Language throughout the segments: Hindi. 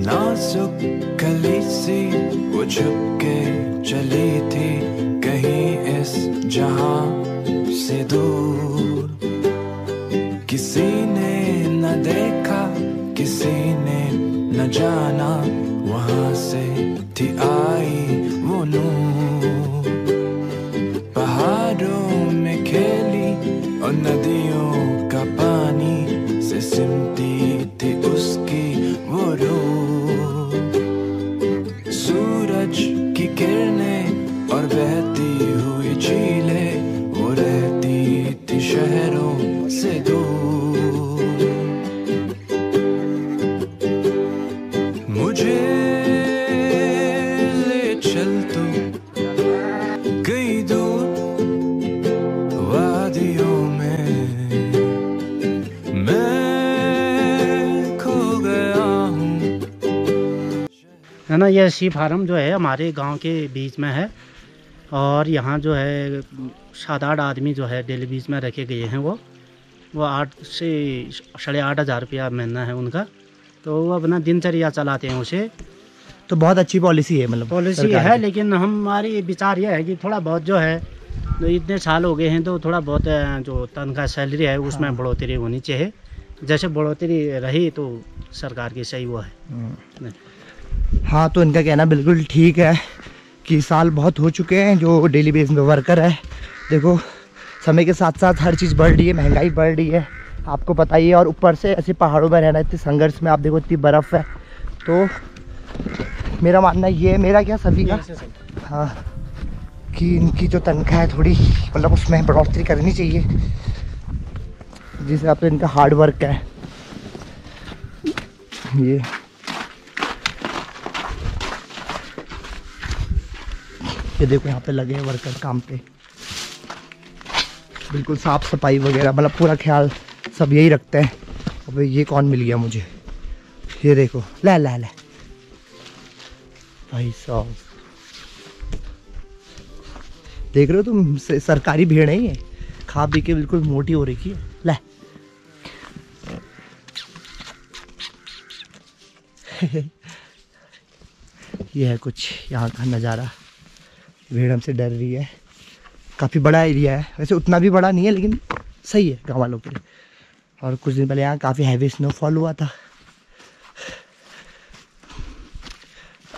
नाजुक कली सी वो छुप के चली थी कहीं इस जहाँ से दूर। किसी ने न देखा, किसी ने न जाना, वहाँ से थी आई वो नूर। सिमटी थी उसकी वो रूह सूरज की किरणें और बहती हुई झीलें, वो रहती थी शहरों से दूर। ना ये सी फार्म जो है हमारे गाँव के बीच में है और यहाँ जो है सात आठ आदमी जो है डेली बीच में रखे गए हैं वो। वो आठ से साढ़े आठ हज़ार रुपया महीना है उनका। तो वो अपना दिनचर्या चलाते हैं उसे। तो बहुत अच्छी पॉलिसी है मतलब पॉलिसी है लेकिन हमारी विचार यह है कि थोड़ा बहुत जो है जो इतने साल हो गए हैं तो थोड़ा बहुत जो तनख्वाह सैलरी है उसमें हाँ। बढ़ोतरी होनी चाहिए। जैसे बढ़ोतरी रही तो सरकार की सही वो है। हम्म। हाँ तो इनका कहना बिल्कुल ठीक है कि साल बहुत हो चुके हैं जो डेली बेस में वर्कर है। देखो समय के साथ साथ हर चीज़ बढ़ रही है महँगाई बढ़ रही है। आपको पता ही है और ऊपर से ऐसे पहाड़ों में रहना इतने संघर्ष में आप देखो इतनी बर्फ़ है। तो मेरा मानना ये है मेरा क्या सभी का? हाँ कि इनकी जो तनख्वाह है थोड़ी मतलब उसमें बढ़ोतरी करनी चाहिए। जिस हिसाब से इनका हार्ड वर्क है। ये ये देखो यहाँ पे लगे हैं वर्कर काम पे। बिल्कुल साफ़ सफ़ाई वगैरह मतलब पूरा ख्याल सब यही रखते हैं। अबे ये कौन मिल गया मुझे? ये देखो, ला ला ला। भाई साहब। देख रहे हो तुम सरकारी भीड़ है? ये खा पी के बिल्कुल मोटी हो रही है। ला। ये है कुछ यहाँ का नज़ारा। भीड़ हमसे डर रही है। काफ़ी बड़ा एरिया है। वैसे उतना भी बड़ा नहीं है लेकिन सही है गाँव वालों के लिए। और कुछ दिन पहले यहाँ काफ़ी हैवी स्नोफॉल हुआ था।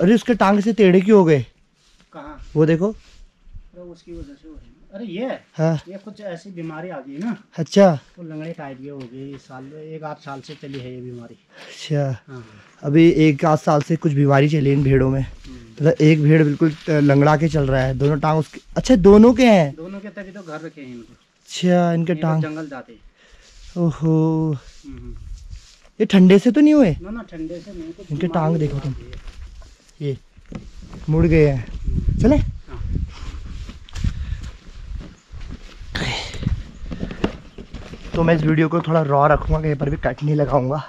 अरे उसके टांग से टेढ़े क्यों हो गए? कहाँ? वो देखो। अरे उसकी वजह से हो रही है। अरे ये? हाँ। ये कुछ ऐसी बीमारी आ गई ना? अच्छा। तो लंगड़े टाइप की हो गई। साल एक आध साल से चली है ये बीमारी। अच्छा। हाँ। अभी एक आध साल से कुछ बीमारी चली इन भेड़ों में। मतलब एक भेड़ बिल्कुल लंगड़ा के चल रहा है। दोनों टांग उसके अच्छा दोनों के हैं? दोनों के तभी तो घर रखे हैं इनको। अच्छा इनके टांग। जंगल जाते ओहो। हम्म। ये ठंडे से तो नहीं हुए? ना ना ठंडे से नहीं तो इनके टांग देखो तुम। ये। मुड़ गए हैं। चले। हाँ। तो मैं इस वीडियो को थोड़ा रॉ रखूँगा कहीं पर भी कट नहीं लगाऊँगा।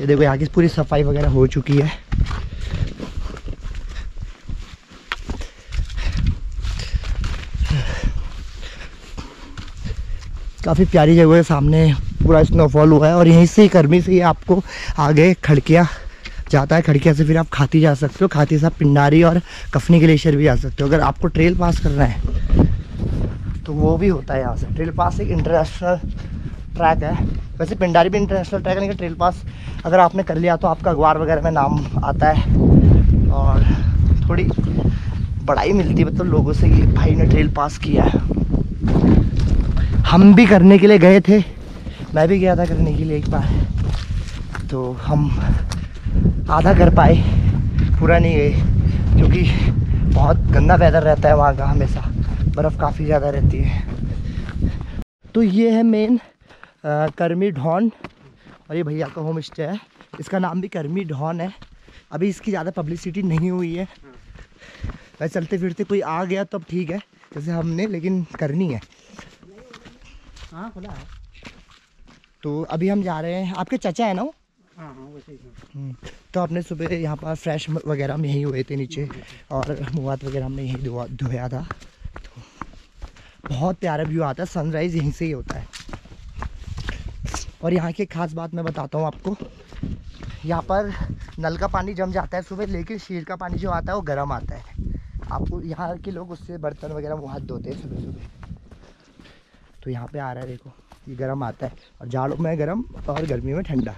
ये देखो यहाँ की पूरी सफ़ाई वगैरह हो चुकी है। काफ़ी प्यारी जगह है, सामने पूरा स्नोफॉल हुआ है और यहीं से ही गर्मी से ही आपको आगे खड़किया जाता है, खड़किया से फिर आप खाती जा सकते हो, खाती से आप पिंडारी और कफनी ग्लेशियर भी जा सकते हो। अगर आपको ट्रेल पास करना है तो वो भी होता है यहाँ से। ट्रेल पास एक इंटरनेशनल ट्रैक है। वैसे पिंडारी भी इंटरनेशनल ट्रैक है, लेकिन ट्रेल पास अगर आपने कर लिया तो आपका अखबार वगैरह में नाम आता है और थोड़ी बड़ाई मिलती है। मतलब लोगों से कि भाई ने ट्रेल पास किया है। हम भी करने के लिए गए थे। मैं भी गया था करने के लिए एक बार। तो हम आधा कर पाए। पूरा नहीं गए, क्योंकि बहुत गंदा वेदर रहता है वहाँ का हमेशा। बर्फ़ काफ़ी ज़्यादा रहती है। तो ये है मेन करमी ढॉन। और ये भैया का होम स्टे है। इसका नाम भी करमी ढॉन है। अभी इसकी ज़्यादा पब्लिसिटी नहीं हुई है। वैसे चलते फिरते कोई आ गया तब ठीक है, जैसे हमने, लेकिन करनी है। हाँ खुला है। तो अभी हम जा रहे हैं। आपके चचा है ना वो? हाँ हाँ वैसे ही। हम्म, तो आपने सुबह यहाँ पर फ्रेश वगैरह हम यहीं हुए थे नीचे। और मुआत वगैरह हमने यहीं धोआ धोया था। तो बहुत प्यारा व्यू आता है। सनराइज़ यहीं से ही होता है। और यहाँ की खास बात मैं बताता हूँ आपको। यहाँ पर नल का पानी जम जाता है सुबह लेकिन शीर का पानी जो आता है वो गर्म आता है। आपको यहाँ के लोग उससे बर्तन वगैरह वो हाथ धोते हैं सुबह सुबह तो यहाँ पे आ रहा है देखो ये गर्म आता है। और जाड़ों में गर्म और गर्मी में ठंडा।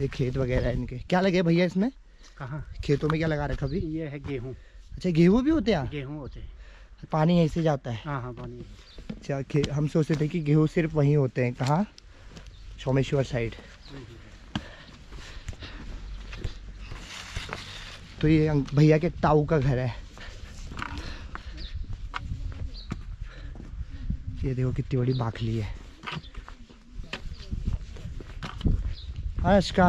ये खेत वगैरह है इनके। क्या लगे भैया इसमें? कहाँ? खेतों में क्या लगा रखा अभी? ये है गेहूँ। अच्छा गेहूँ भी होते हैं? गेहूँ होते हैं। पानी यहीं से जाता है? हाँ हाँ पानी। अच्छा हम सोचते थे कि गेहूँ सिर्फ़ वहीं होते हैं। कहाँ? सोमेश्वर साइड। तो ये भैया के ताऊ का घर है। ये देखो कितनी बड़ी बाखली है। हाँ इसका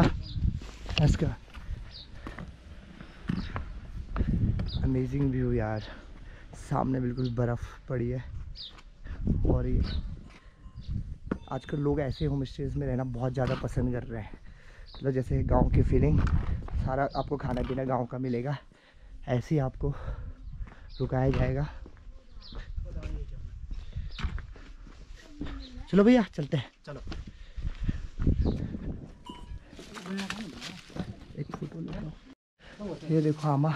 अमेजिंग व्यू यार। सामने बिल्कुल बर्फ़ पड़ी है। और ये, आजकल लोग ऐसे होम स्टेज में रहना बहुत ज़्यादा पसंद कर रहे हैं। मतलब जैसे गाँव की फीलिंग सारा आपको खाना पीना गाँव का मिलेगा। ऐसे ही आपको रुकाया जाएगा। चलो भैया चलते हैं। चलो। एक फ़ोटो ले ये देखो आमा।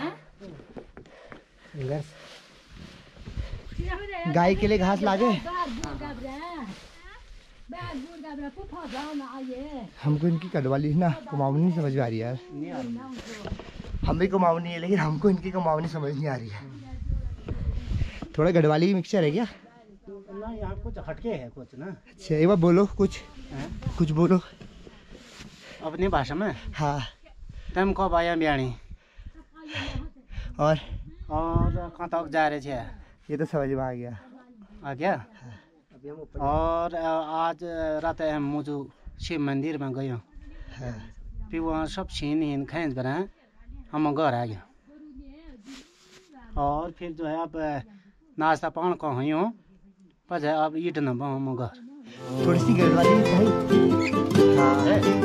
गाय के लिए घास लागे। हमको इनकी कटवाली ना कुमाऊनी नहीं समझ में आ रही यार। हम भी कुमाऊनी है लेकिन हमको इनकी कुमाऊनी समझ नहीं आ रही है। थोड़ा गढ़वाली मिक्सचर है क्या? ना यहाँ कुछ हटके है कुछ ना? अच्छा एक बार बोलो कुछ। हैं? कुछ बोलो। अपनी भाषा में? हाँ। तुम कब आया बिहानी और? और कहाँ तक जा रहे थे? ये तो समझ में आ गया। आ गया? और आज रात हम मुझे शिव मंदिर में गयो हाँ। फिर वहाँ सब छीन हिन खेच कर हम घर आ गया और फिर जो है अब नाश्ता पान कहो पाछ आप ईट ना पाओ मो घर थोड़ी सी गड़बड़ी है हाँ।